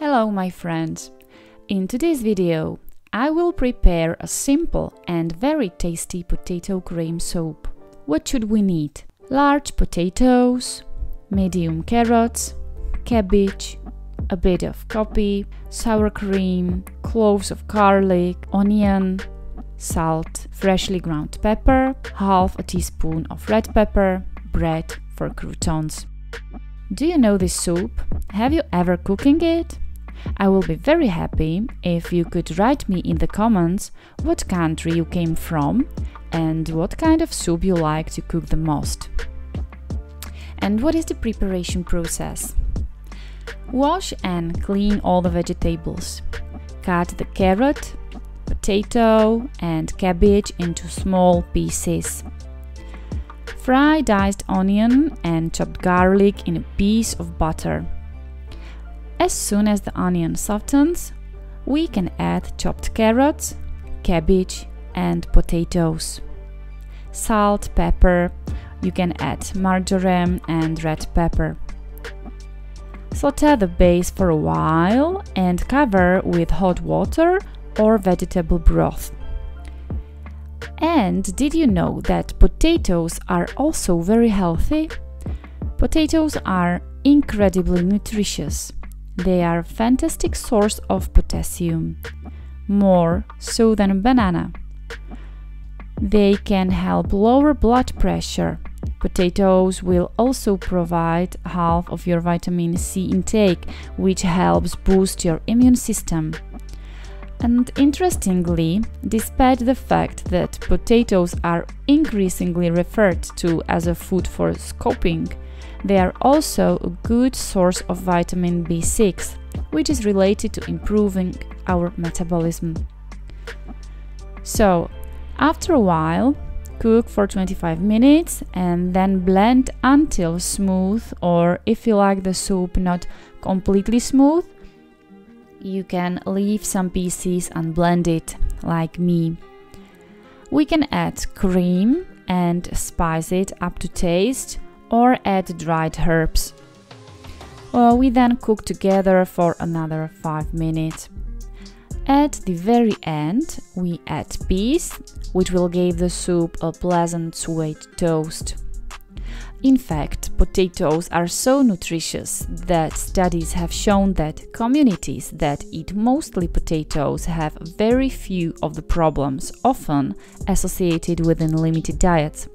Hello my friends! In today's video I will prepare a simple and very tasty potato cream soup. What should we need? Large potatoes, medium carrots, cabbage, a bit of coffee, sour cream, cloves of garlic, onion, salt, freshly ground pepper, half a teaspoon of red pepper, bread for croutons. Do you know this soup? Have you ever cooking it? I will be very happy if you could write me in the comments what country you came from and what kind of soup you like to cook the most. And what is the preparation process? Wash and clean all the vegetables. Cut the carrot, potato and cabbage into small pieces. Fry diced onion and chopped garlic in a piece of butter. As soon as the onion softens, we can add chopped carrots, cabbage, and potatoes. Salt, pepper, you can add marjoram and red pepper. Saute the base for a while and cover with hot water or vegetable broth. And did you know that potatoes are also very healthy? Potatoes are incredibly nutritious. They are a fantastic source of potassium, more so than a banana. They can help lower blood pressure. Potatoes will also provide half of your vitamin C intake, which helps boost your immune system. And interestingly, despite the fact that potatoes are increasingly referred to as a food for scoping, they are also a good source of vitamin B6, which is related to improving our metabolism. So, after a while, cook for 25 minutes and then blend until smooth or if you like the soup not completely smooth, you can leave some pieces and blend it like me. We can add cream and spice it up to taste or add dried herbs. Well, we then cook together for another 5 minutes. At the very end, we add peas, which will give the soup a pleasant sweet toast. In fact, potatoes are so nutritious that studies have shown that communities that eat mostly potatoes have very few of the problems often associated with unlimited diets.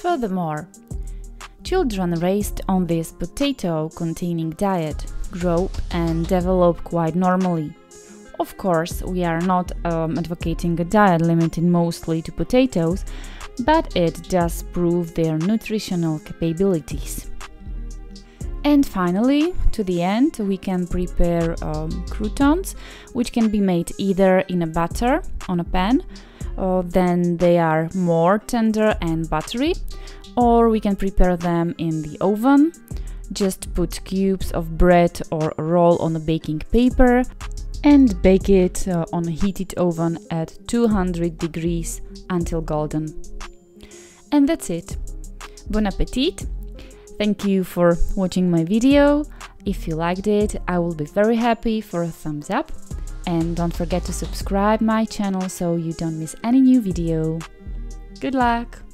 Furthermore, Children raised on this potato containing diet grow and develop quite normally. Of course, we are not um, advocating a diet limited mostly to potatoes, but it does prove their nutritional capabilities. And finally, to the end, we can prepare um, croutons, which can be made either in a butter on a pan, then they are more tender and buttery, or we can prepare them in the oven. Just put cubes of bread or roll on a baking paper and bake it uh, on a heated oven at 200 degrees until golden. And that's it. Bon appetit! Thank you for watching my video. If you liked it, I will be very happy for a thumbs up. And don't forget to subscribe my channel so you don't miss any new video. Good luck!